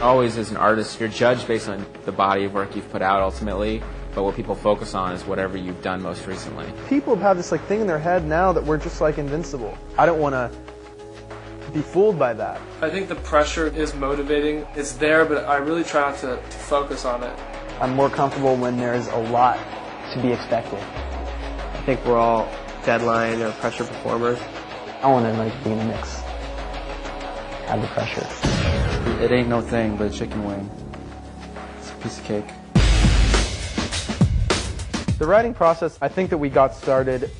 Always, as an artist, you're judged based on the body of work you've put out ultimately, but what people focus on is whatever you've done most recently. People have this like thing in their head now that we're just like invincible. I don't want to be fooled by that. I think the pressure is motivating. It's there, but I really try not to, to focus on it. I'm more comfortable when there's a lot to be expected. I think we're all deadline or pressure performers. I want to like be in the mix. Have the pressure. It ain't no thing but a chicken wing. It's a piece of cake. The writing process, I think that we got started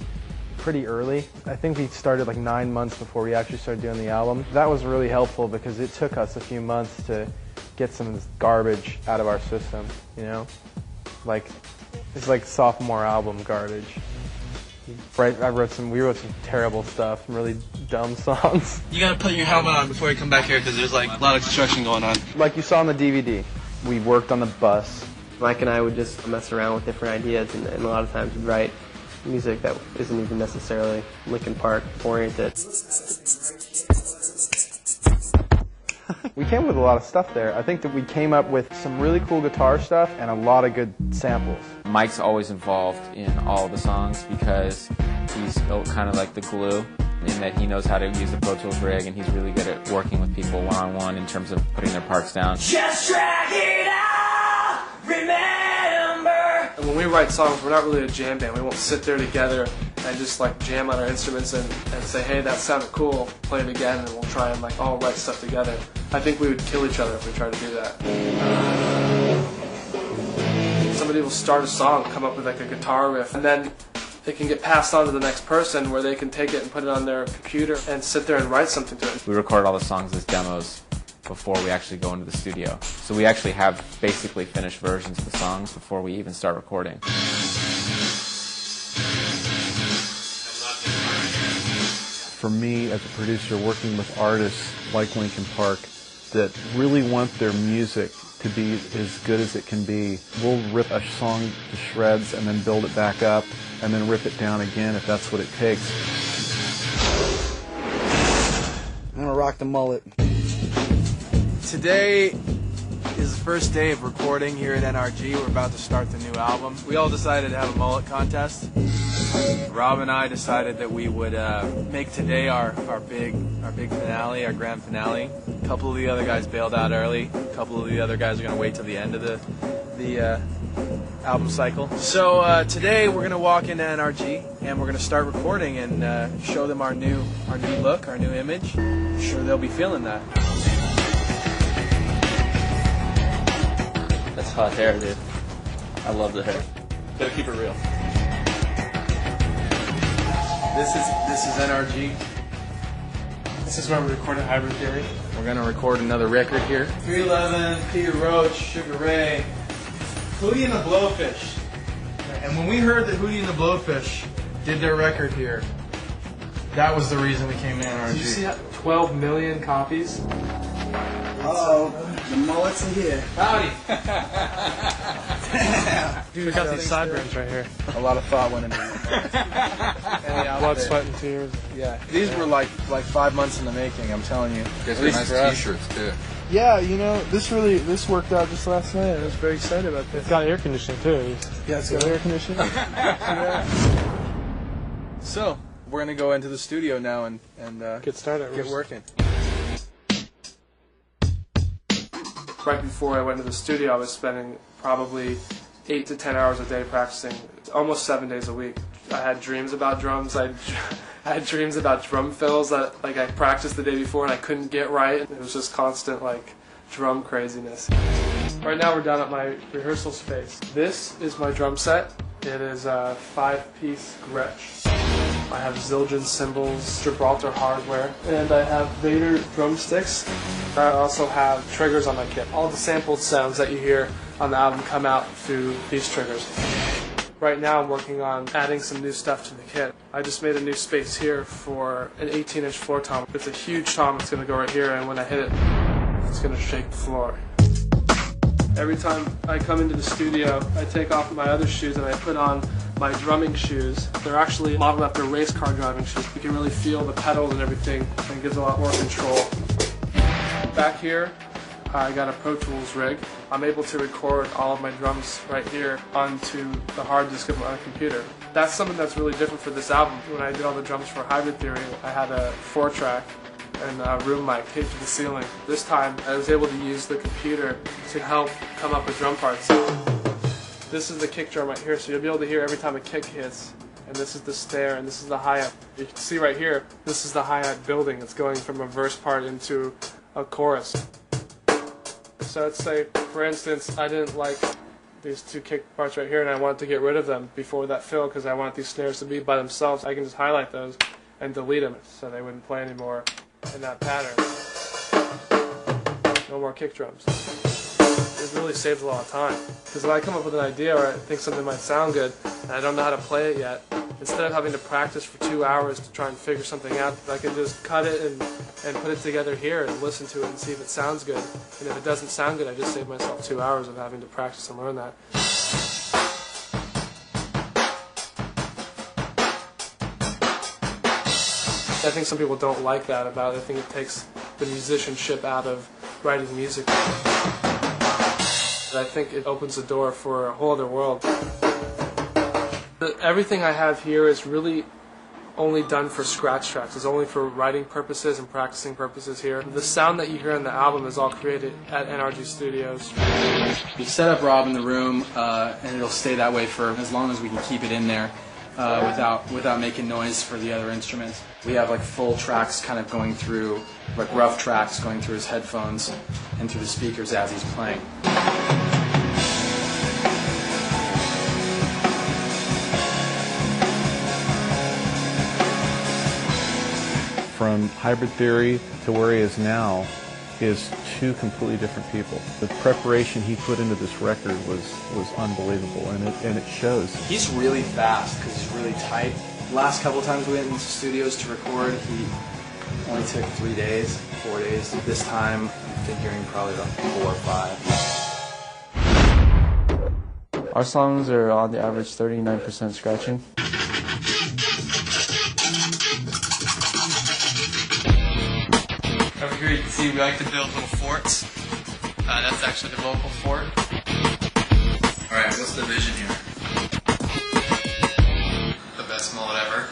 pretty early. I think we started like nine months before we actually started doing the album. That was really helpful because it took us a few months to get some of this garbage out of our system, you know? Like, it's like sophomore album garbage. Right, I wrote some, we wrote some terrible stuff, some really dumb songs. You gotta put your helmet on before you come back here because there's like a lot of construction going on. Like you saw on the DVD, we worked on the bus. Mike and I would just mess around with different ideas and, and a lot of times we'd write music that isn't even necessarily Linkin Park oriented. we came with a lot of stuff there. I think that we came up with some really cool guitar stuff and a lot of good samples. Mike's always involved in all the songs because he's kind of like the glue in that he knows how to use the Pro Tools rig and he's really good at working with people one on one in terms of putting their parts down. Just drag it out, remember. And when we write songs, we're not really a jam band. We won't sit there together and just like jam on our instruments and, and say, hey, that sounded cool, play it again, and we'll try and like all write stuff together. I think we would kill each other if we tried to do that. Somebody will start a song, come up with like a guitar riff, and then it can get passed on to the next person where they can take it and put it on their computer and sit there and write something to it. We record all the songs as demos before we actually go into the studio. So we actually have basically finished versions of the songs before we even start recording. For me, as a producer, working with artists like Linkin Park that really want their music to be as good as it can be, we'll rip a song to shreds and then build it back up and then rip it down again if that's what it takes. I'm gonna rock the mullet. Today is the first day of recording here at NRG. We're about to start the new album. We all decided to have a mullet contest. Rob and I decided that we would uh, make today our, our big our big finale, our grand finale. A couple of the other guys bailed out early. A couple of the other guys are going to wait till the end of the the uh, album cycle. So uh, today we're going to walk into NRG and we're going to start recording and uh, show them our new our new look, our new image. I'm sure they'll be feeling that. That's hot hair, dude. I love the hair. Gotta keep it real. This is this is NRG. This is where we recorded Hybrid Theory. We're gonna record another record here. 311, Papa Roach, Sugar Ray, Hootie and the Blowfish. And when we heard that Hootie and the Blowfish did their record here, that was the reason we came to NRG. Did you see that? 12 million copies? Uh-oh, the mullets are here. Howdy! Dude, we got these sideburns right here. A lot of thought went into it. Blood, sweat, and tears. Yeah, these were like like five months in the making. I'm telling you. You guys At least got nice t-shirts too. Yeah, you know, this really this worked out just last night. I was very excited about this. It's got air conditioning too. Yeah, it's got air conditioning. So we're gonna go into the studio now and and uh, Get started. get working. Right before I went to the studio, I was spending probably eight to ten hours a day practicing, almost seven days a week. I had dreams about drums. I, had dreams about drum fills that like I practiced the day before and I couldn't get right. It was just constant like drum craziness. Right now we're down at my rehearsal space. This is my drum set. It is a five-piece Gretsch. I have Zildjian cymbals, Gibraltar hardware, and I have Vater drumsticks. I also have triggers on my kit. All the sampled sounds that you hear on the album come out through these triggers. Right now I'm working on adding some new stuff to the kit. I just made a new space here for an 18 inch floor tom. It's a huge tom, it's gonna go right here, and when I hit it, it's gonna shake the floor. Every time I come into the studio, I take off my other shoes and I put on my drumming shoes. They're actually modeled after race car driving shoes. You can really feel the pedals and everything and gives a lot more control. Back here, I got a Pro Tools rig. I'm able to record all of my drums right here onto the hard disk of my computer. That's something that's really different for this album. When I did all the drums for Hybrid Theory, I had a four track and a room mic taped to the ceiling. This time I was able to use the computer to help come up with drum parts. This is the kick drum right here, so you'll be able to hear every time a kick hits. And this is the snare, and this is the hi-hat. You can see right here, this is the hi-hat building. It's going from a verse part into a chorus. So let's say, for instance, I didn't like these two kick parts right here, and I wanted to get rid of them before that fill because I want these snares to be by themselves. I can just highlight those and delete them so they wouldn't play anymore in that pattern. No more kick drums. It really saves a lot of time. Because when I come up with an idea or I think something might sound good and I don't know how to play it yet, instead of having to practice for two hours to try and figure something out, I can just cut it and, and put it together here and listen to it and see if it sounds good. And if it doesn't sound good, I just save myself two hours of having to practice and learn that. I think some people don't like that about it. I think it takes the musicianship out of writing music. I think it opens the door for a whole other world. Everything I have here is really only done for scratch tracks. It's only for writing purposes and practicing purposes here. The sound that you hear in the album is all created at NRG Studios. We set up Rob in the room, uh, and it'll stay that way for as long as we can keep it in there uh, without without making noise for the other instruments. We have like full tracks kind of going through, like rough tracks going through his headphones and through the speakers as he's playing. From Hybrid Theory to where he is now is two completely different people. The preparation he put into this record was, was unbelievable, and it, and it shows. He's really fast because he's really tight. Last couple times we went into studios to record, he only took three days, four days. This time, I'm figuring probably about four or five. Our songs are on the average 39% scratching. Over here you can see we like to build little forts. Uh, that's actually the vocal fort. Alright, what's the vision here? The best mullet ever.